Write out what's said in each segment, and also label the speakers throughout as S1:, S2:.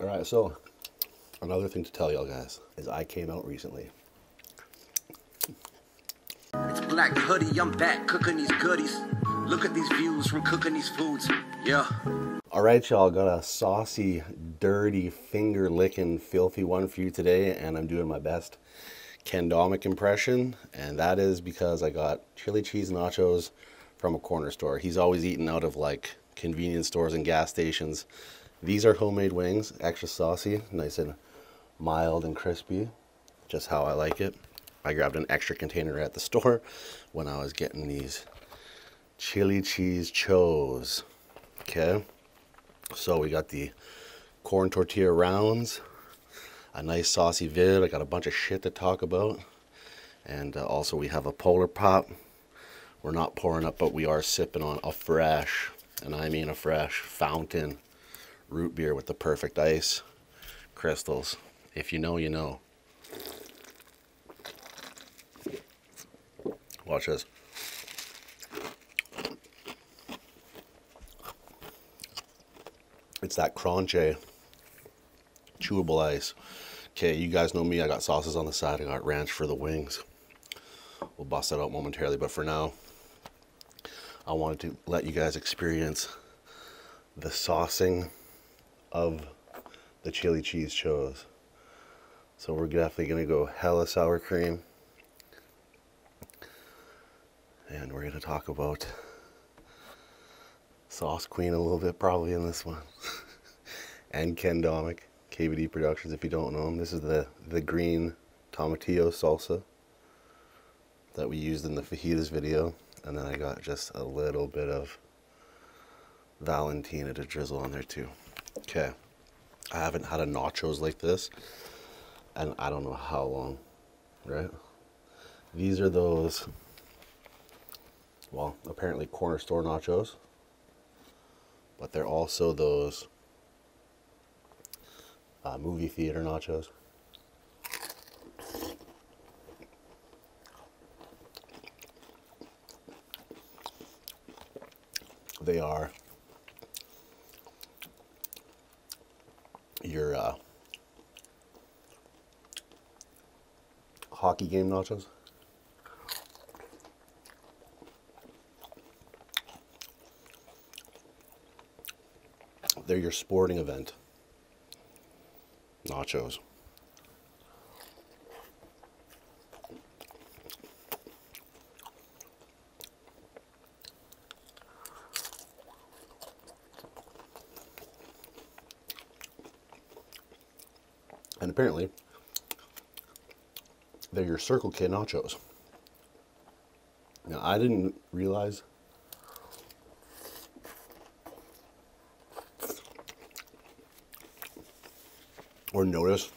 S1: All right, so another thing to tell y'all guys is I came out recently.
S2: It's Black Hoody, I'm back cooking these goodies. Look at these views from cooking these foods. Yeah.
S1: All right, y'all, got a saucy, dirty, finger licking, filthy one for you today, and I'm doing my best Ken impression, and that is because I got chili cheese nachos from a corner store. He's always eating out of like convenience stores and gas stations. These are homemade wings, extra saucy, nice and mild and crispy, just how I like it. I grabbed an extra container at the store when I was getting these chili cheese chos. Okay. So we got the corn tortilla rounds, a nice saucy vid. I got a bunch of shit to talk about. And uh, also we have a polar pop. We're not pouring up, but we are sipping on a fresh, and I mean a fresh, fountain root beer with the perfect ice crystals. If you know, you know. Watch this. It's that crunchy, chewable ice. Okay, you guys know me. I got sauces on the side. I got ranch for the wings. We'll bust that out momentarily, but for now, I wanted to let you guys experience the saucing of the chili cheese chos. So we're definitely gonna go hella sour cream. And we're gonna talk about Sauce Queen a little bit probably in this one. and Ken KBD Productions if you don't know him. This is the, the green tomatillo salsa that we used in the fajitas video. And then I got just a little bit of Valentina to drizzle on there too. Okay. I haven't had a nachos like this and I don't know how long, right? These are those, well, apparently corner store nachos, but they're also those uh, movie theater nachos. They are your uh, hockey game nachos. They're your sporting event nachos. And apparently, they're your Circle K nachos. Now, I didn't realize or notice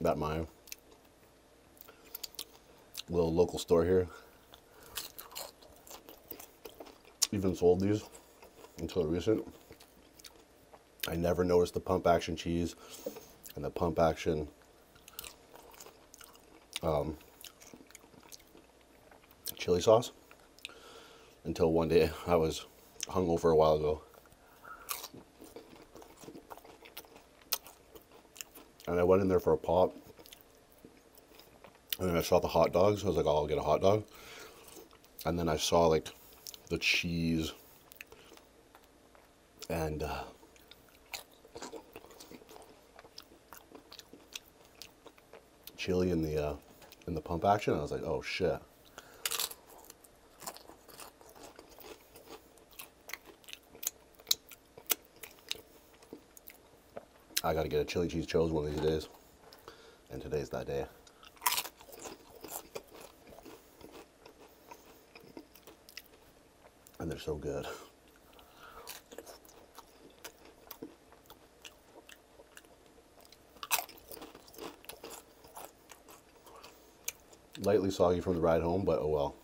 S1: that my little local store here even sold these until recent. I never noticed the pump action cheese and the pump action um, chili sauce until one day I was hungover a while ago. And I went in there for a pop. And then I saw the hot dogs. I was like, oh, I'll get a hot dog. And then I saw like the cheese and uh, chili in the uh, in the pump action. I was like, oh shit. I gotta get a chili cheese chos one of these days. And today's that day. And they're so good. Lightly soggy from the ride home, but oh well.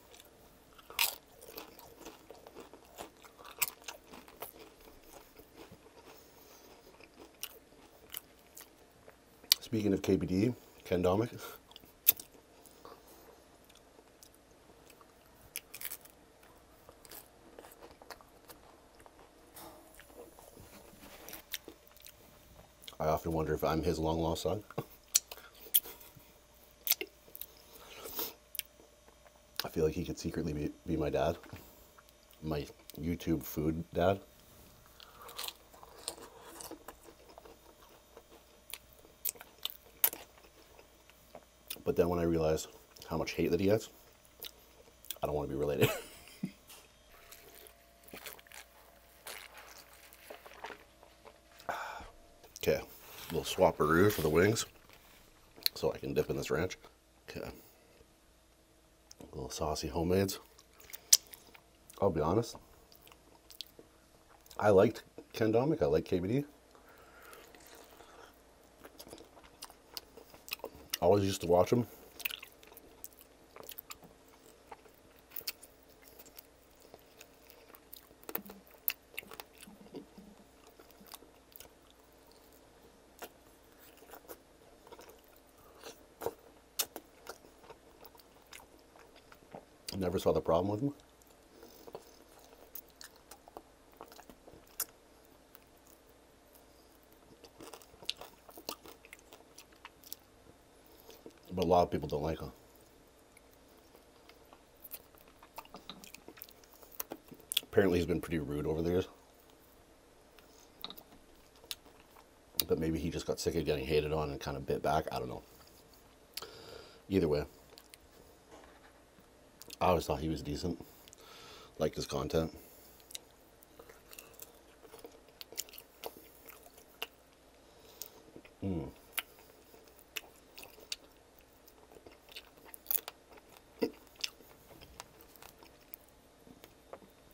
S1: Speaking of KBD, Ken Domik. I often wonder if I'm his long lost son. feel like he could secretly be, be my dad, my YouTube food dad. But then when I realize how much hate that he gets, I don't want to be related. okay, little swapperoo for the wings so I can dip in this ranch. Okay. Little saucy homemades. I'll be honest. I liked Ken Domik. I like KBD. I always used to watch him. Never saw the problem with him. But a lot of people don't like him. Apparently, he's been pretty rude over the years. But maybe he just got sick of getting hated on and kind of bit back. I don't know. Either way, always thought he was decent. Liked his content.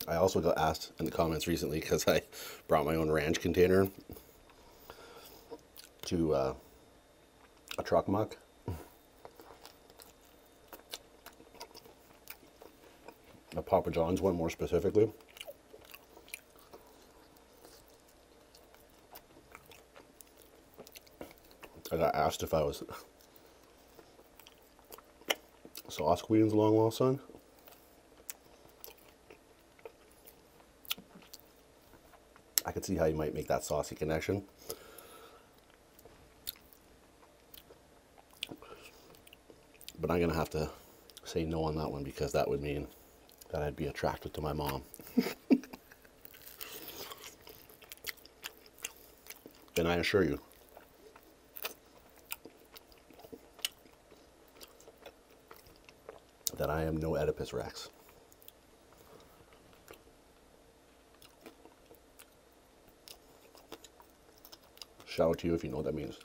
S1: I also got asked in the comments recently because I brought my own ranch container to uh, a truck muck. Papa John's one more specifically. I got asked if I was Sauce Queen's long lost son. I could see how you might make that saucy connection. But I'm gonna have to say no on that one because that would mean that I'd be attracted to my mom. and I assure you, that I am no Oedipus Rex. Shout out to you if you know what that means.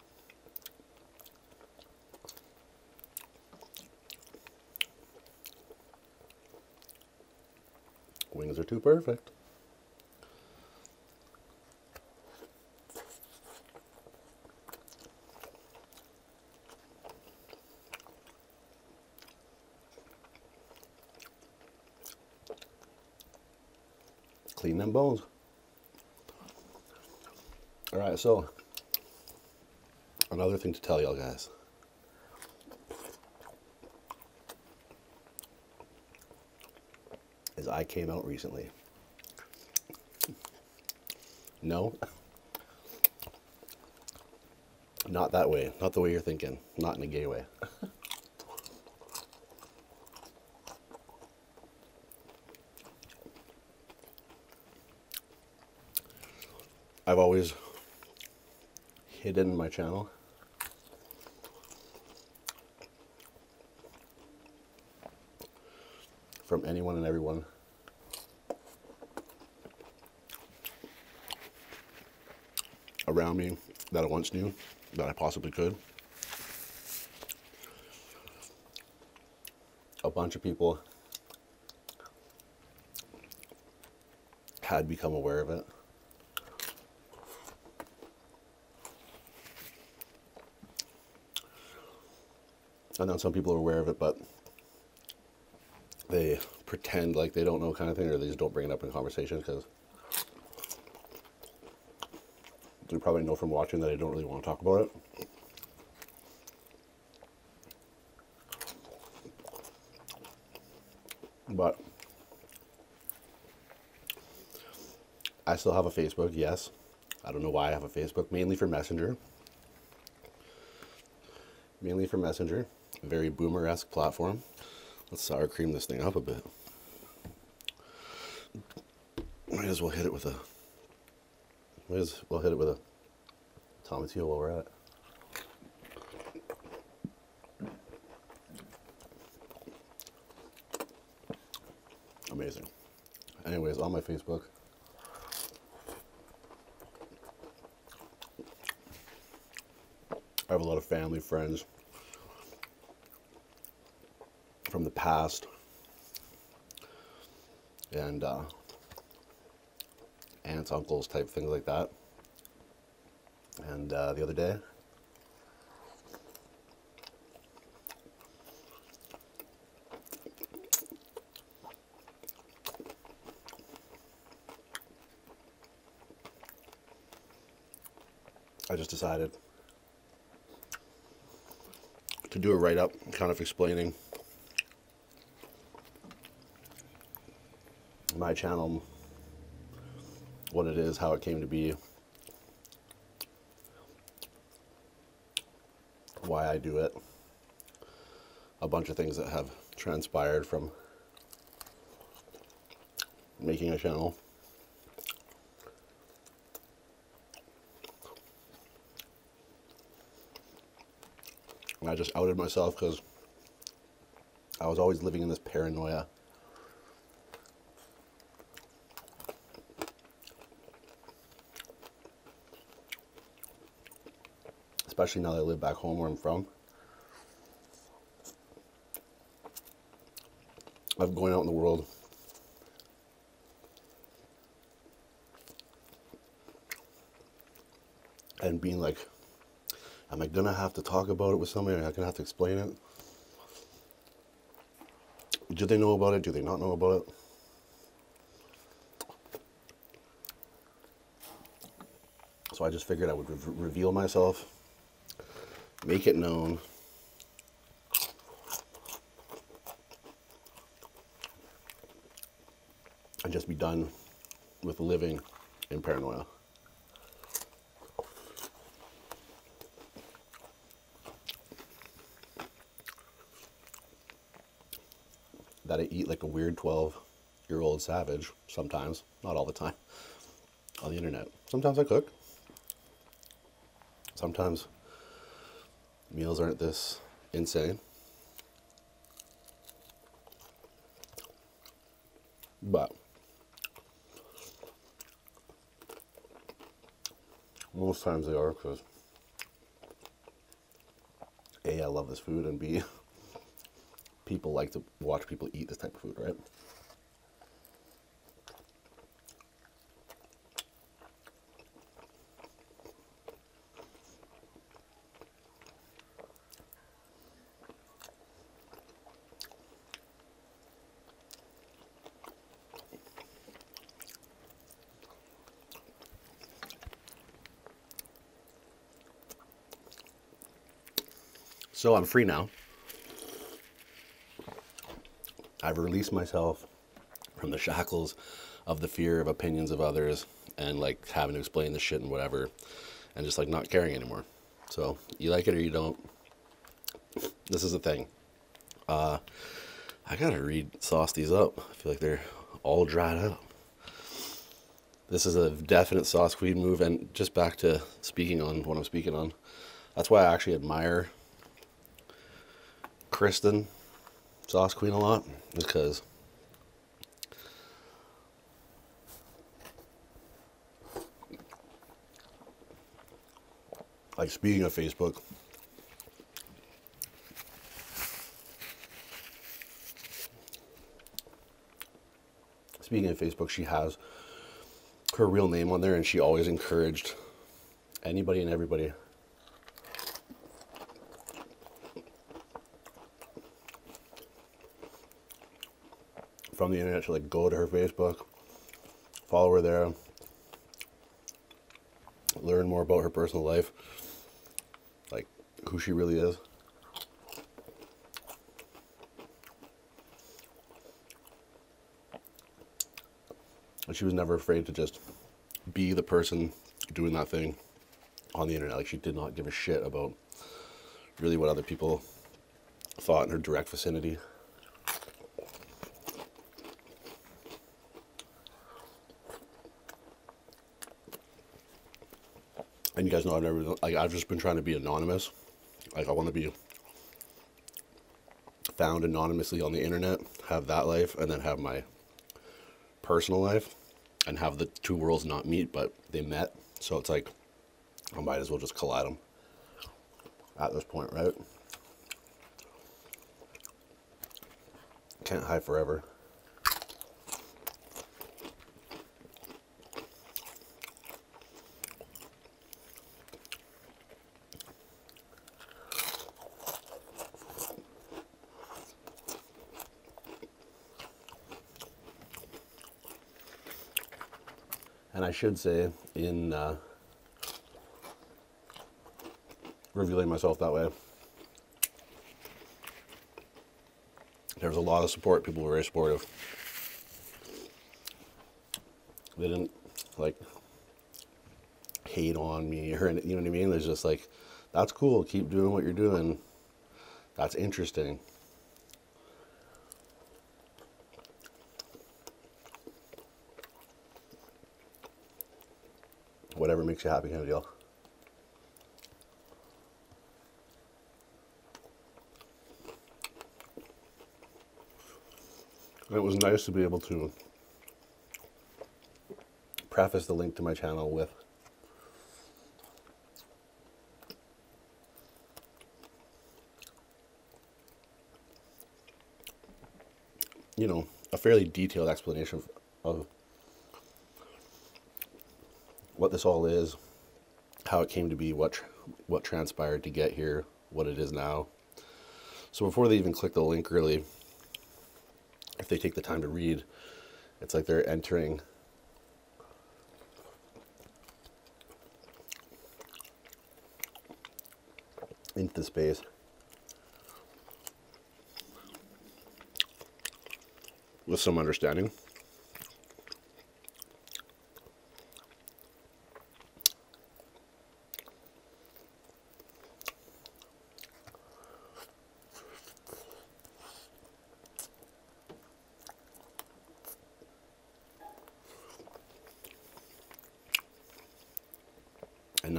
S1: Wings are too perfect. Clean them bones. All right, so another thing to tell y'all guys. Is I came out recently. No. Not that way. Not the way you're thinking. Not in a gay way. I've always hidden my channel. From anyone and everyone. Around me that I once knew, that I possibly could. A bunch of people had become aware of it. And then some people are aware of it, but they pretend like they don't know kind of thing, or they just don't bring it up in conversation because they probably know from watching that I don't really want to talk about it. But I still have a Facebook, yes. I don't know why I have a Facebook, mainly for Messenger. Mainly for Messenger. Very boomer esque platform. Let's sour cream this thing up a bit. Might as well hit it with a. Might as well hit it with a tomatillo while we're at. Amazing. Anyways, on my Facebook. I have a lot of family, friends from the past, and uh, aunts, uncles, type things like that. And uh, the other day, I just decided to do a write up, kind of explaining my channel, what it is, how it came to be, why I do it, a bunch of things that have transpired from making a channel. And I just outed myself because I was always living in this paranoia. Especially now that I live back home where I'm from. Of going out in the world. And being like, Am I gonna have to talk about it with somebody? Am I gonna have to explain it? Do they know about it? Do they not know about it? So I just figured I would re- reveal myself, make it known. And just be done with living in paranoia. that I eat like a weird 12 year old savage sometimes, not all the time, on the internet. Sometimes I cook. Sometimes meals aren't this insane. But most times they are because A, I love this food, and B, people like to watch people eat this type of food, right? So I'm free now. I've released myself from the shackles of the fear of opinions of others and like having to explain the shit and whatever and just like not caring anymore. So you like it or you don't. This is the thing. Uh, I gotta read sauce these up. I feel like they're all dried up. This is a definite sauce queen move, and just back to speaking on what I'm speaking on. That's why I actually admire Kristen Sauce Queen a lot because like speaking of Facebook speaking of Facebook she has her real name on there and she always encouraged anybody and everybody from the internet to like go to her Facebook, follow her there, learn more about her personal life, like who she really is. And she was never afraid to just be the person doing that thing on the internet. Like she did not give a shit about really what other people thought in her direct vicinity. And you guys know I've never like I've just been trying to be anonymous. Like I want to be found anonymously on the internet, have that life, and then have my personal life, and have the two worlds not meet, but they met. So it's like I might as well just collide them at this point, right? Can't hide forever. And I should say, in uh, revealing myself that way, there was a lot of support. People were very supportive. They didn't like hate on me or you know what I mean. There's just like, that's cool. Keep doing what you're doing. That's interesting. Whatever makes you happy. It was nice to be able to preface the link to my channel with you know, a fairly detailed explanation of what this all is, how it came to be, what what transpired to get here, what it is now. So before they even click the link, really, if they take the time to read, it's like they're entering into the space. With some understanding.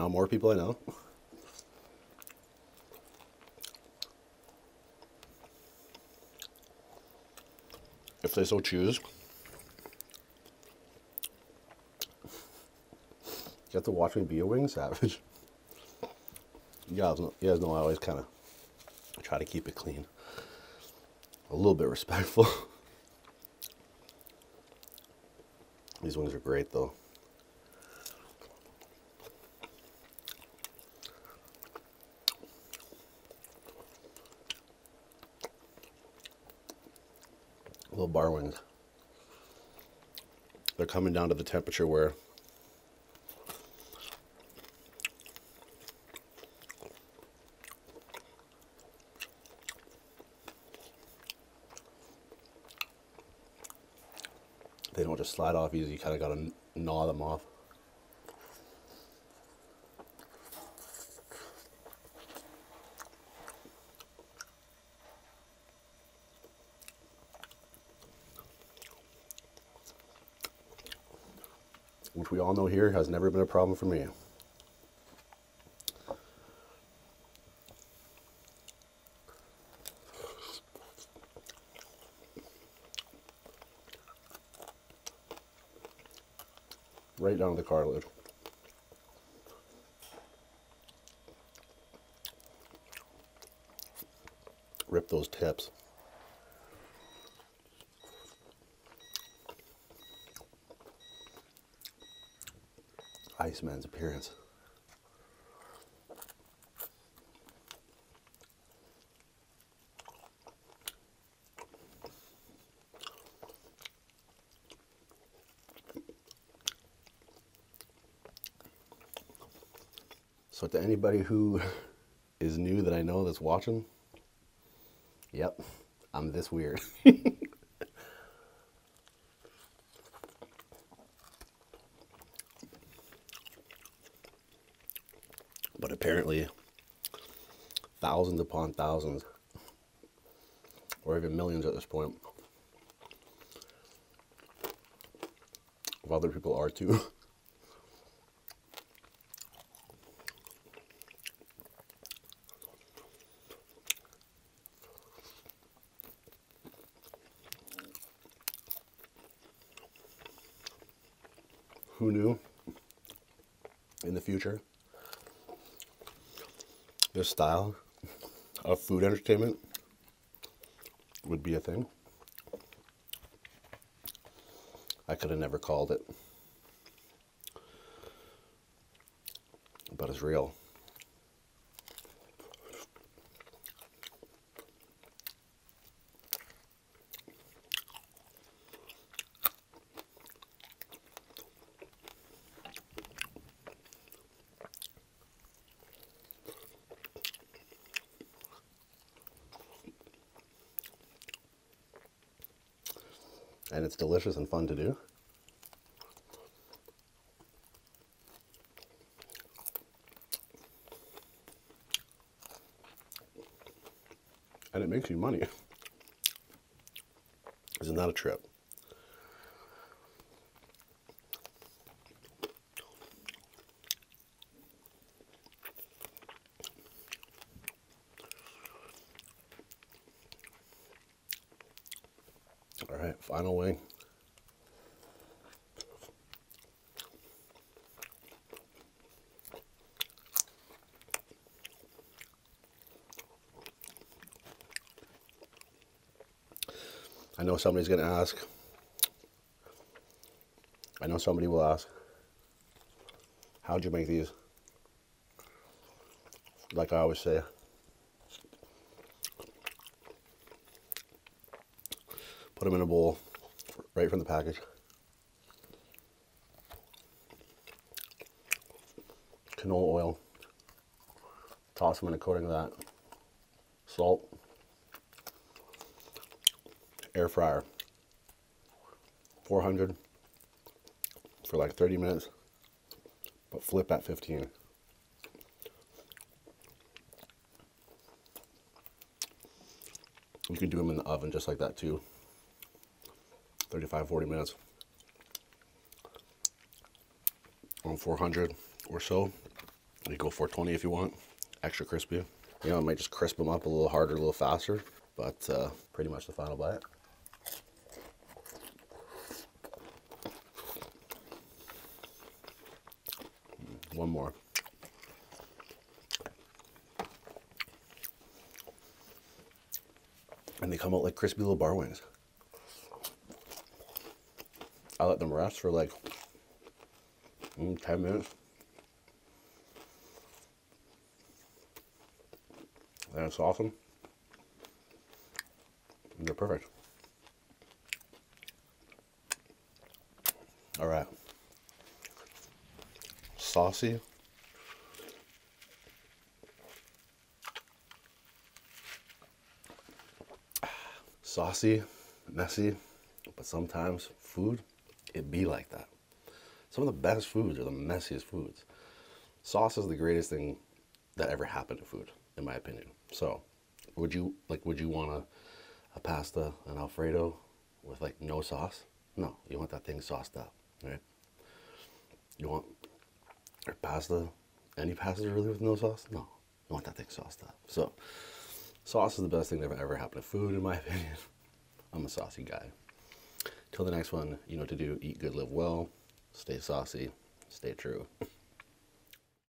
S1: Now more people I know. If they so choose. Get to watch me be a wing savage. You guys know, you guys know I always kind of try to keep it clean. A little bit respectful. These wings are great though. Little bar wings. They're coming down to the temperature where they don't just slide off easy. You kind of got to gnaw them off. Which we all know here has never been a problem for me. Right down to the cartilage. Rip those tips. Iceman's appearance. So, to anybody who is new that I know that's watching, yep, I'm this weird. But apparently, thousands upon thousands, or even millions at this point, of other people are too. Who knew in the future this style of food entertainment would be a thing? I could have never called it. But it's real. and it's delicious and fun to do. And it makes you money. Isn't that a trip? All right, final wing. I know somebody's going to ask. I know somebody will ask, how'd you make these? Like I always say, put them in a bowl right from the package. Canola oil, toss them in a coating of that, salt, air fryer, 400 for like 30 minutes, but flip at 15. You can do them in the oven just like that too. 35, 40 minutes on 400 or so. You go 420 if you want, extra crispy. You know, it might just crisp them up a little harder, a little faster, but uh, pretty much the final bite. One more. And they come out like crispy little bar wings. I let them rest for like mm, 10 minutes. It's awesome. And they're perfect. All right. Saucy. Saucy, messy, but sometimes food, it be like that. Some of the best foods are the messiest foods. Sauce is the greatest thing that ever happened to food, in my opinion. So, would you like? Would you want a, a pasta, an Alfredo, with like no sauce? No, you want that thing sauced up, right? You want or pasta, any pasta really with no sauce? No, you want that thing sauced up. So, sauce is the best thing that ever happened to food, in my opinion. I'm a saucy guy. Till the next one, you know what to do. Eat good, live well. Stay saucy. Stay true.